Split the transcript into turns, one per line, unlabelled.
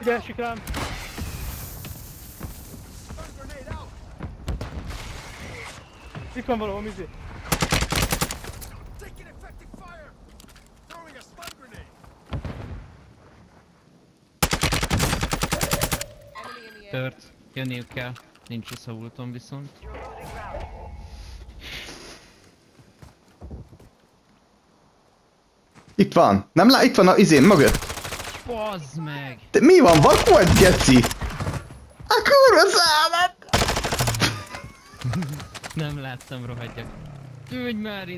Ide esik rám. Itt van valahol, Mizi.
Taking effective fire! Throwing a stun grenade!
Tört. Jönniük kell. Nincs visszavultom viszont.
Itt van. Nem lá... Itt van a izén mögött.
Bazd meg!
De mi van? Vak volt, geci? A kurva számat!
Nem láttam, rohadjak. Ülj már